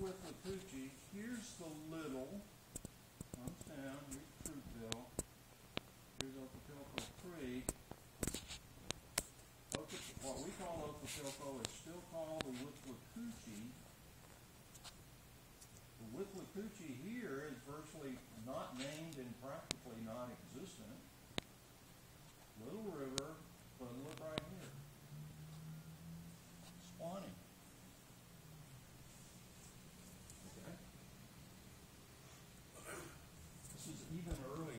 with the Poochie, Here's the little. Comes down. Here's Troupville. Here's Okapilco Creek. What we call Okapilco is still called the Withlacoochee. The Withlacoochee here is verse.